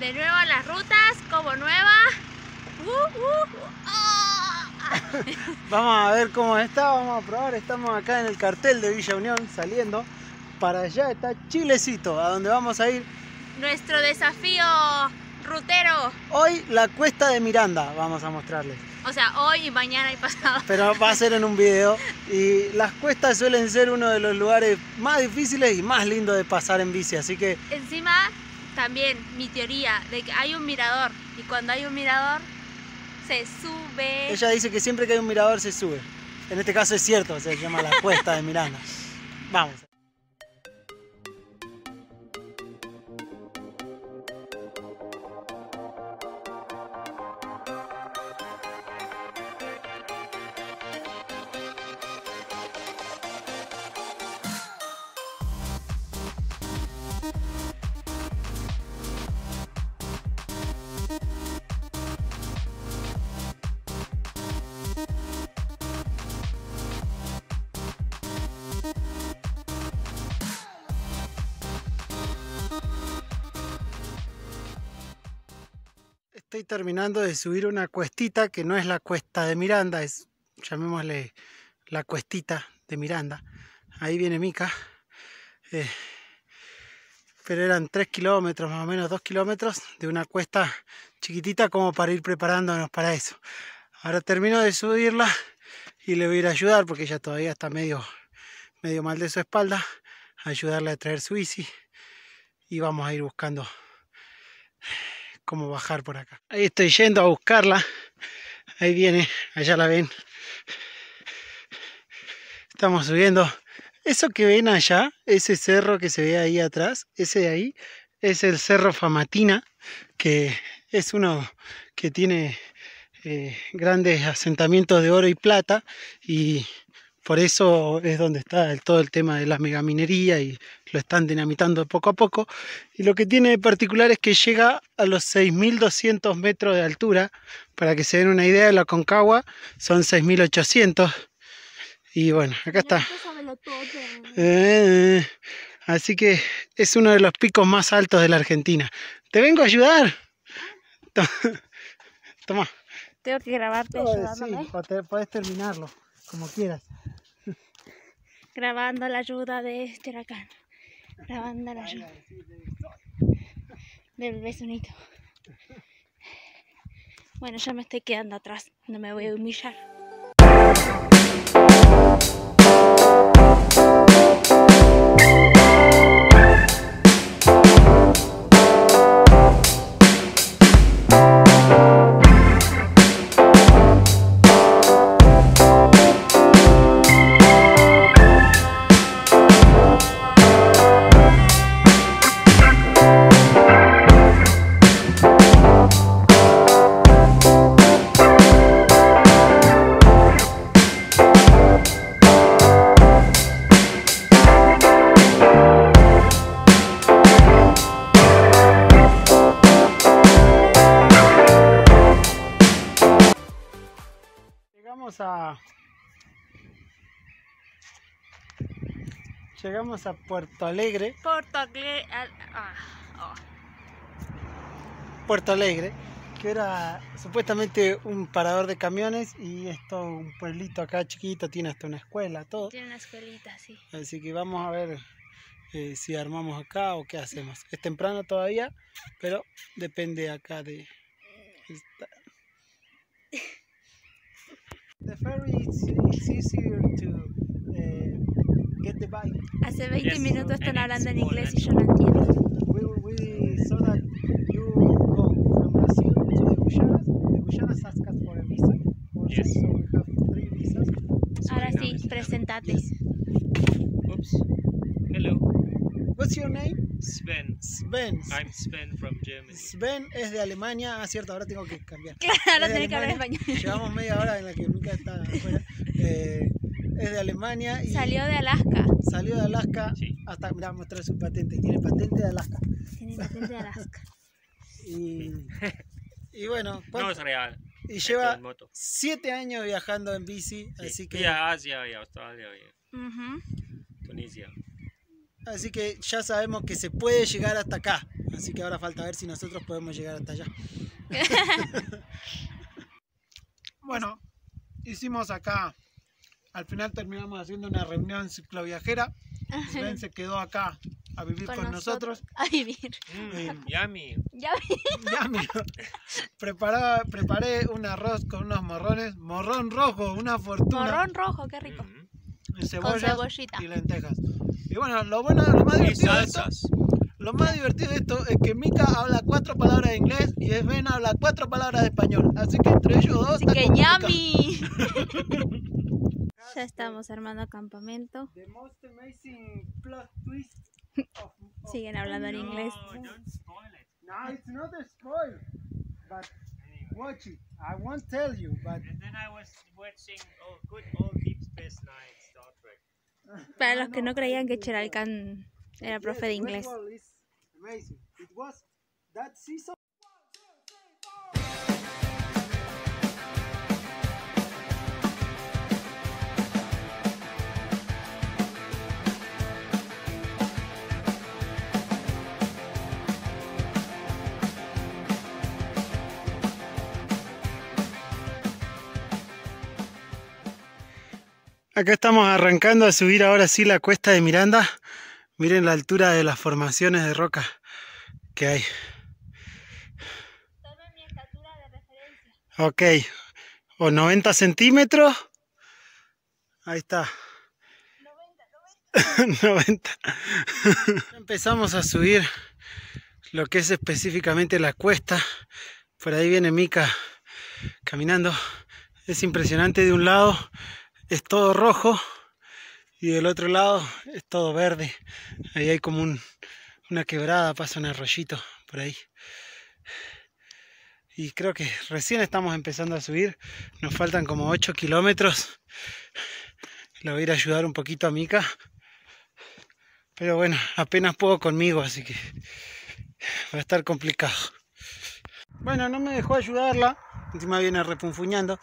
De nuevo a las rutas, como nueva. Uh, uh, ah. Vamos a ver cómo está, vamos a probar. Estamos acá en el cartel de Villa Unión saliendo. Para allá está Chilecito, a donde vamos a ir. Nuestro desafío rutero. Hoy la cuesta de Miranda vamos a mostrarles. O sea, hoy y mañana y pasado. Pero va a ser en un video. Y las cuestas suelen ser uno de los lugares más difíciles y más lindos de pasar en bici. Así que Encima, también mi teoría de que hay un mirador. Y cuando hay un mirador, se sube. ella dice que siempre que hay un mirador se sube. En este caso es cierto, se llama la cuesta de Miranda. Vamos. Estoy terminando de subir una cuestita que no es la cuesta de Miranda, es, llamémosle la cuestita de Miranda. Ahí viene Mica. Eh, pero eran 3 kilómetros, más o menos 2 kilómetros, de una cuesta chiquitita como para ir preparándonos para eso. Ahora termino de subirla y le voy a ir a ayudar porque ella todavía está medio, medio mal de su espalda. A ayudarle a traer su bici y vamos a ir buscando cómo bajar por acá. Ahí estoy yendo a buscarla. Ahí viene, allá la ven. Estamos subiendo. Eso que ven allá, ese cerro que se ve ahí atrás, ese de ahí, es el Cerro Famatina, que es uno que tiene eh, grandes asentamientos de oro y plata y por eso es donde está el- todo el tema de la megaminería y lo están dinamitando poco a poco. Y lo que tiene de particular es que llega a los 6.200 metros de altura. Para que se den una idea, la Concagua son 6.800. Y bueno, acá está. Eh, así que es uno de los picos más altos de la Argentina. Te vengo a ayudar. To- Toma. Tengo que grabarte Oh, sí, podés terminarlo, como quieras. Grabando la ayuda de este huracán. Grabando la ayuda del besunito. Bueno, ya me estoy quedando atrás. No me voy a humillar. Llegamos a Puerto Alegre. Porto Agle- ah, ah, oh. Puerto Alegre, que era supuestamente un parador de camiones y esto un pueblito acá chiquito, tiene hasta una escuela, todo. Tiene una escuelita, sí. Así que vamos a ver eh, si armamos acá o qué hacemos. Es temprano todavía, pero depende acá de... esta- The ferry is, is easier to eh, get the bike. Hace 20 Yes, minutos están and hablando en inglés y yo no entiendo. We, we saw that you go from Brazil to the Guyanas. The Guyanas ask us for a visa. Also, Yes. So we have three visas. Ahora sí, presentate. Oops. Hello, What's your name? Sven. Sven. I'm Sven from Germany. Sven es de Alemania. Ah, cierto, ahora tengo que cambiar. Claro, tenés que hablar español. Llevamos media hora en la que Mica está afuera. Eh, es de Alemania y Salió de Alaska. salió de Alaska Sí. hasta, mirá, mostrar su patente. Tiene patente de Alaska. Tiene patente de Alaska. Y, y bueno, ¿cuánto- No es real. y lleva en moto. siete años viajando en bici, Sí. así que Fui a Asia y a Australia y. Tunisia. Así que ya sabemos que se puede llegar hasta acá. Así que ahora falta ver si nosotros podemos llegar hasta allá. bueno, hicimos acá. Al final terminamos haciendo una reunión cicloviajera. Sven se quedó acá a vivir con, nosotros. A vivir. Mm, yummy. Mira, preparaba- preparé un arroz con unos morrones, morrón rojo, una fortuna, Morrón rojo, qué rico. Mm. y cebollas cebollita. y lentejas. Y bueno, lo bueno, lo más divertido de esto, lo más divertido de esto es que Mika habla cuatro palabras de inglés y Sven habla cuatro palabras de español. Así que entre ellos dos Así está que complicado. ya estamos armando campamento. The most amazing plot twist of- of- Siguen hablando en inglés. No, don't spoil it. No, it's not a spoil, but Anyway. watch it. I won't tell you, but And then I was watching oh, good old Deep Space Nine Star Trek. Para los que no creían que Cheralcan era profe de inglés. Amazing. It was that season. Acá estamos arrancando a subir ahora sí la cuesta de Miranda. Miren la altura de las formaciones de roca que hay. Mi estatura de referencia. Ok, o 90 centímetros. Ahí está. 90. Empezamos a subir lo que es específicamente la cuesta. Por ahí viene Mica caminando. Es impresionante de un lado es todo rojo y del otro lado es todo verde. Ahí hay como un- una quebrada, pasa un arroyito por ahí. Y creo que recién estamos empezando a subir. Nos faltan como 8 kilómetros. Le voy a ir a ayudar un poquito a Mica. Pero bueno, apenas puedo conmigo, así que va a estar complicado. Bueno, no me dejó ayudarla. Encima viene repunfuñando.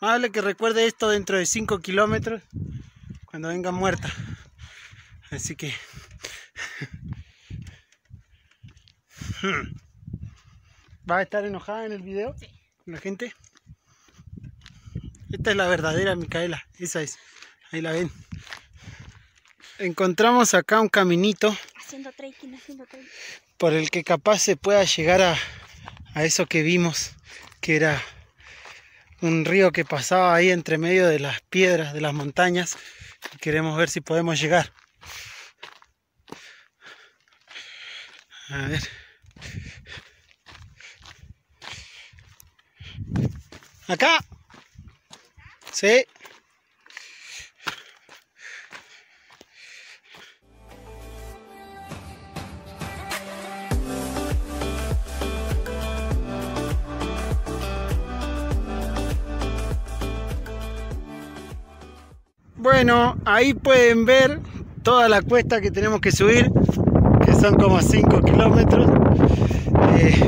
Vale que recuerde esto dentro de 5 kilómetros, cuando venga muerta. Así que... ¿Va a estar enojada en el video? Sí. ¿La gente? Esta es la verdadera Micaela, esa es. Ahí la ven. Encontramos acá un caminito Haciendo trekking, haciendo trekking. por el que capaz se pueda llegar a, a eso que vimos, que era un río que pasaba ahí entre medio de las piedras de las montañas. Queremos ver si podemos llegar. A ver. Acá. Sí. Bueno, ahí pueden ver toda la cuesta que tenemos que subir, que son como 5 kilómetros. Eh,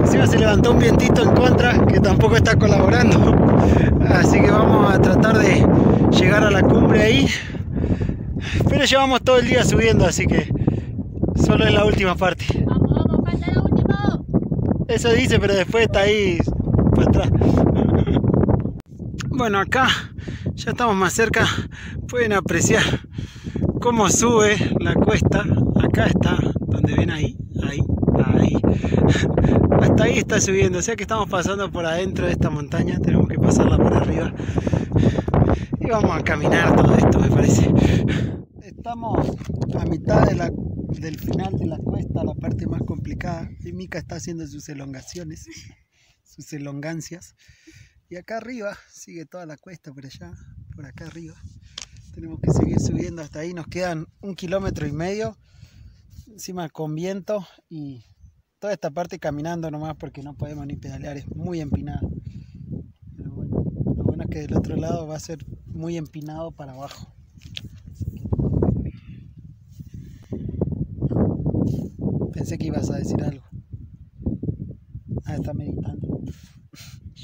encima se levantó un vientito en contra que tampoco está colaborando. Así que vamos a tratar de llegar a la cumbre ahí. Pero llevamos todo el día subiendo, así que solo es la última parte. Vamos, vamos, falta el último. Eso dice, pero después está ahí para atrás. Bueno, acá ya estamos más cerca. Pueden apreciar cómo sube la cuesta. Acá está, donde ven ahí, ahí, ahí. Hasta ahí está subiendo. O sea que estamos pasando por adentro de esta montaña. Tenemos que pasarla por arriba. Y vamos a caminar todo esto, me parece. Estamos a mitad del final de la cuesta, la parte más complicada. Y Mika está haciendo sus elongaciones, sus elongancias. Y acá arriba sigue toda la cuesta por allá, por acá arriba. Tenemos que seguir subiendo hasta ahí. Nos quedan un kilómetro y medio. Encima con viento y toda esta parte caminando nomás porque no podemos ni pedalear. Es muy empinada. Pero bueno, lo bueno es que del otro lado va a ser muy empinado para abajo. Pensé que ibas a decir algo. Ah, está meditando.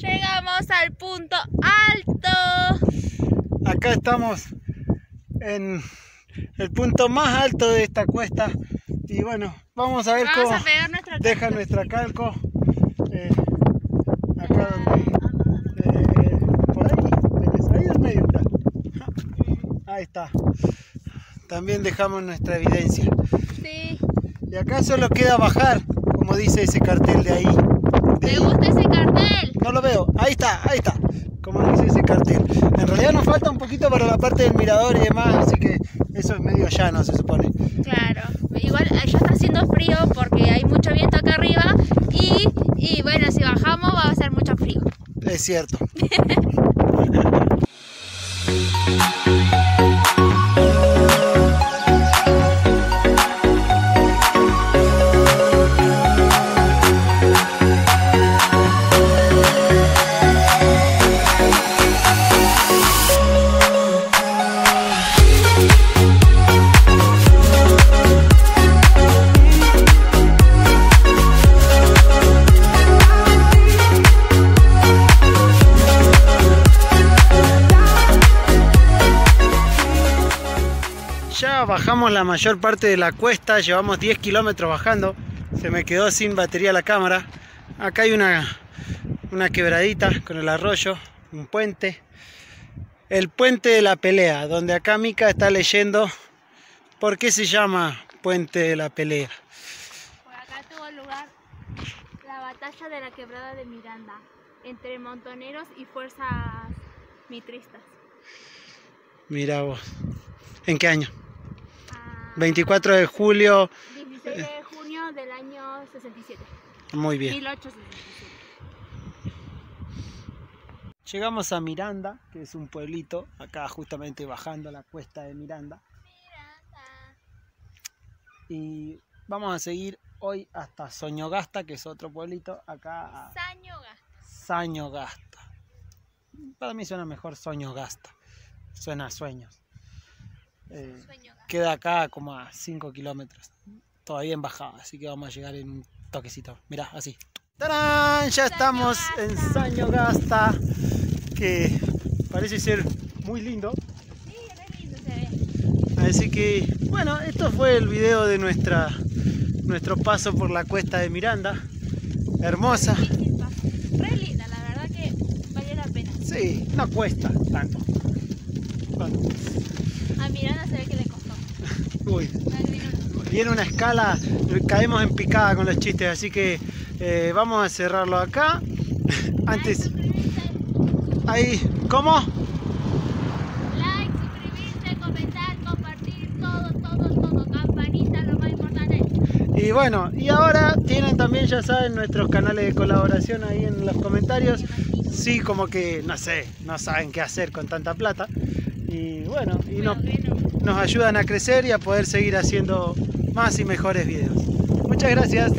Llegamos al punto alto. Acá estamos en el punto más alto de esta cuesta. Y bueno, vamos a ver Vamos cómo a pegar nuestra deja calco. nuestra calco. eh, acá donde. eh, por ahí, ahí en medio. Ahí está. También dejamos nuestra evidencia. Sí. Y acá solo queda bajar, como dice ese cartel de ahí. De ¿Te gusta ese cartel? No lo veo. Ahí está, ahí está. Como dice ese cartel. En realidad nos falta un poquito para la parte del mirador y demás, así que eso es medio llano, se supone. Claro. Igual eh, ya está haciendo frío porque hay mucho viento acá arriba y, y bueno, si bajamos va a hacer mucho frío. Es cierto. la mayor parte de la cuesta, llevamos 10 kilómetros bajando. Se me quedó sin batería la cámara. Acá hay una, una quebradita con el arroyo, un puente. El puente de la pelea, donde acá Mica está leyendo por qué se llama puente de la pelea. Por acá tuvo lugar la batalla de la quebrada de Miranda entre montoneros y fuerzas mitristas. Mira vos. ¿En qué año? Ah, 24 de julio. 16 de junio del año 67. Muy bien. 1867. Llegamos a Miranda, que es un pueblito, acá justamente bajando la cuesta de Miranda. Y vamos a seguir hoy hasta Soñogasta, que es otro pueblito, acá a Sañoga. Sañogasta. Para mí suena mejor Soñogasta, suena a sueños. Eh, queda acá como a 5 kilómetros, todavía en bajada, así que vamos a llegar en un toquecito. Mirá, así. ¡Tarán! Ya estamos en Sañogasta, que parece ser muy lindo. Sí, re lindo se ve. Así que, bueno, esto fue el video de nuestra, nuestro paso por la cuesta de Miranda. Hermosa. Re linda, la verdad que vale la pena. Sí, no cuesta tanto. Bueno, A Miranda se ve que le costó. Uy, viene una escala, caemos en picada con los chistes, así que eh, vamos a cerrarlo acá. Antes, ahí, ¿cómo? like, suscribirse, comentar, compartir, todo, todo, todo. Campanita, lo más importante. Y bueno, y ahora tienen también, ya saben, nuestros canales de colaboración ahí en los comentarios. Sí, como que, no sé, no saben qué hacer con tanta plata. Y bueno, y bueno. nos ayudan a crecer y a poder seguir haciendo más y mejores videos. Muchas gracias.